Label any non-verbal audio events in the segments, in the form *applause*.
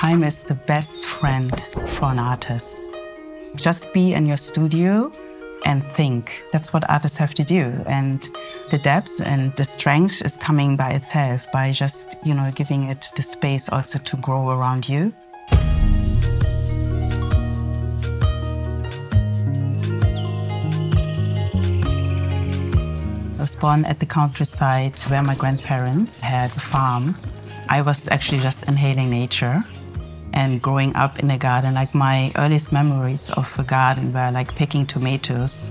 Time is the best friend for an artist. Just be in your studio and think. That's what artists have to do. And the depth and the strength is coming by itself by just, you know, giving it the space also to grow around you. I was born at the countryside where my grandparents had a farm. I was actually just inhaling nature and growing up in a garden. Like my earliest memories of a garden were like picking tomatoes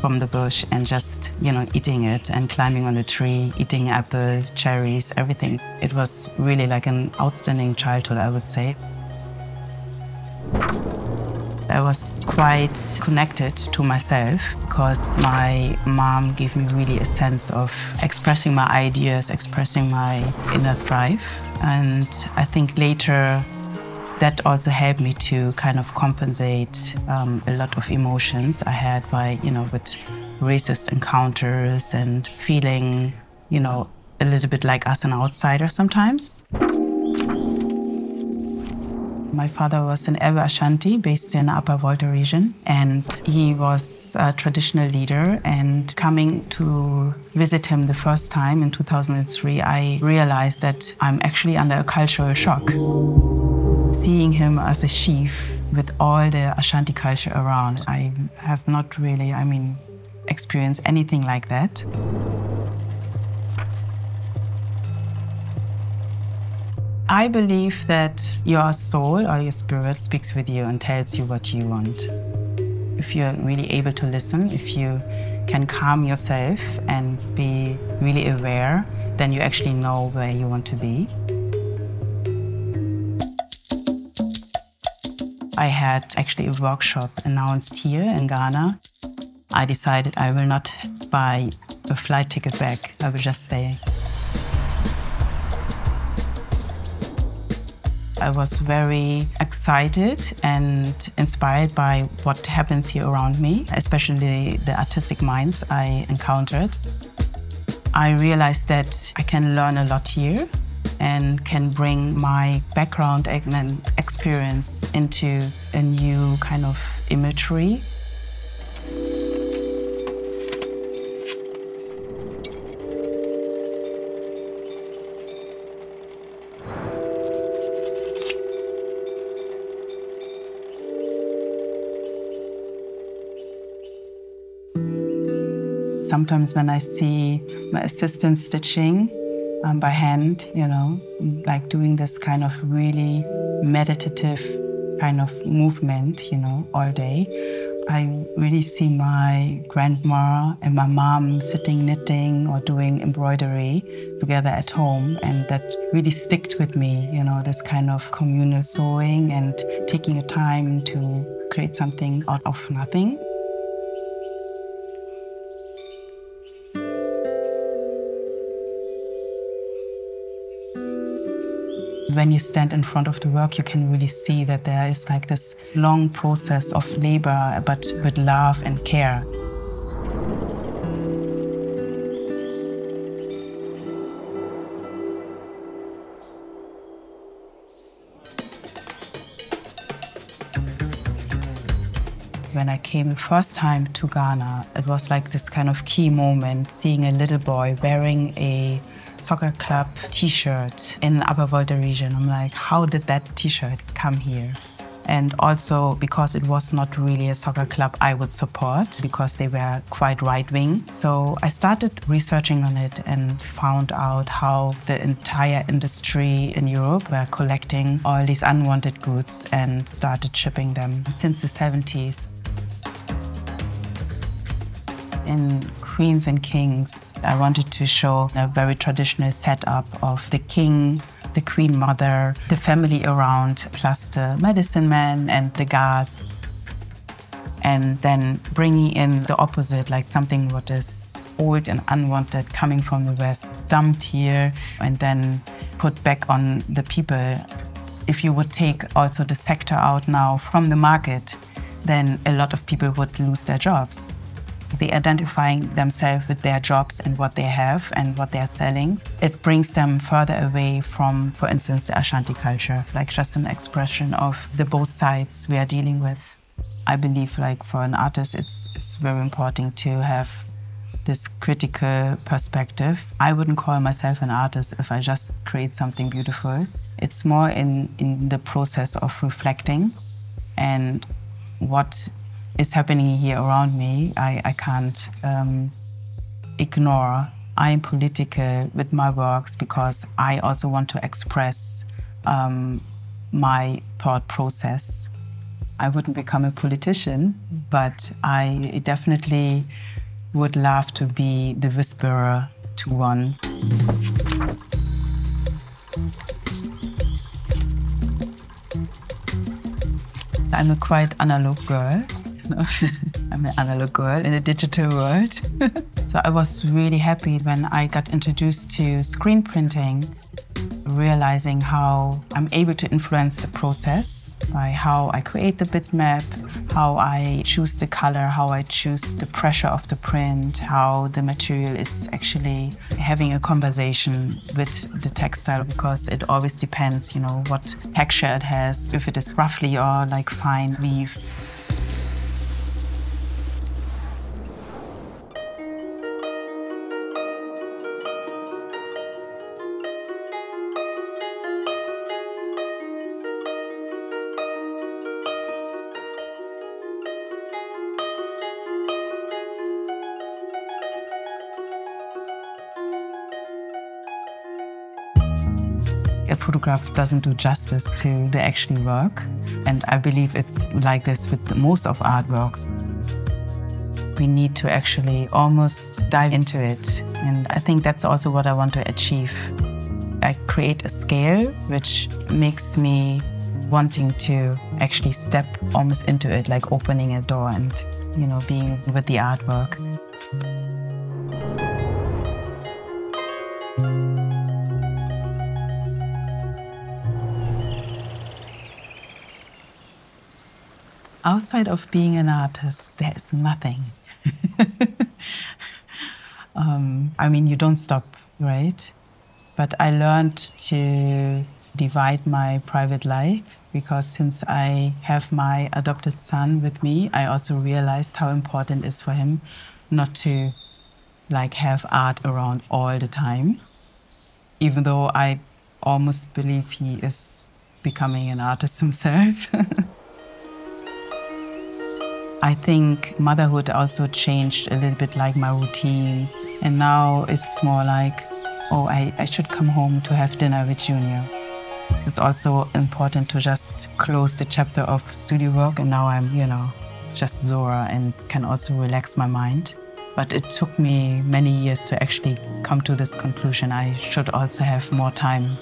from the bush and just, you know, eating it and climbing on a tree, eating apple, cherries, everything. It was really like an outstanding childhood, I would say. I was quite connected to myself because my mom gave me really a sense of expressing my ideas, expressing my inner drive. And I think later that also helped me to kind of compensate um, a lot of emotions I had by, you know, with racist encounters and feeling, you know, a little bit like us an outsider sometimes. My father was an Ewe Ashanti based in Upper Volta region, and he was a traditional leader. And coming to visit him the first time in 2003, I realized that I'm actually under a cultural shock. Seeing him as a chief with all the Ashanti culture around, I have not really, I mean, experienced anything like that. I believe that your soul or your spirit speaks with you and tells you what you want. If you're really able to listen, if you can calm yourself and be really aware, then you actually know where you want to be. I had actually a workshop announced here in Ghana. I decided I will not buy a flight ticket back, I will just stay. I was very excited and inspired by what happens here around me, especially the artistic minds I encountered. I realized that I can learn a lot here and can bring my background and experience into a new kind of imagery. Sometimes when I see my assistant stitching um, by hand, you know, like doing this kind of really meditative kind of movement, you know, all day, I really see my grandma and my mom sitting knitting or doing embroidery together at home and that really sticked with me, you know, this kind of communal sewing and taking a time to create something out of nothing. When you stand in front of the work, you can really see that there is like this long process of labor, but with love and care. when I came the first time to Ghana, it was like this kind of key moment, seeing a little boy wearing a soccer club t-shirt in Upper Volta region. I'm like, how did that t-shirt come here? And also because it was not really a soccer club I would support because they were quite right-wing. So I started researching on it and found out how the entire industry in Europe were collecting all these unwanted goods and started shipping them since the 70s in Queens and Kings, I wanted to show a very traditional setup of the king, the queen mother, the family around, plus the medicine man and the guards. And then bringing in the opposite, like something what is old and unwanted coming from the West, dumped here and then put back on the people. If you would take also the sector out now from the market, then a lot of people would lose their jobs they identifying themselves with their jobs and what they have and what they're selling. It brings them further away from, for instance, the Ashanti culture, like just an expression of the both sides we are dealing with. I believe like for an artist, it's, it's very important to have this critical perspective. I wouldn't call myself an artist if I just create something beautiful. It's more in, in the process of reflecting and what is happening here around me, I, I can't um, ignore. I'm political with my works because I also want to express um, my thought process. I wouldn't become a politician, but I definitely would love to be the whisperer to one. I'm a quite analog girl. *laughs* I'm an analog girl in a digital world. *laughs* so I was really happy when I got introduced to screen printing, realizing how I'm able to influence the process by how I create the bitmap, how I choose the color, how I choose the pressure of the print, how the material is actually having a conversation with the textile because it always depends, you know, what texture it has, if it is roughly or like fine weave. A photograph doesn't do justice to the actual work. And I believe it's like this with most of artworks. We need to actually almost dive into it. And I think that's also what I want to achieve. I create a scale which makes me wanting to actually step almost into it, like opening a door and, you know, being with the artwork. Outside of being an artist, there is nothing. *laughs* um, I mean, you don't stop, right? But I learned to divide my private life because since I have my adopted son with me, I also realized how important it is for him not to like have art around all the time. Even though I almost believe he is becoming an artist *laughs* himself. I think motherhood also changed a little bit like my routines. And now it's more like, oh, I, I should come home to have dinner with Junior. It's also important to just close the chapter of studio work and now I'm, you know, just Zohra and can also relax my mind. But it took me many years to actually come to this conclusion. I should also have more time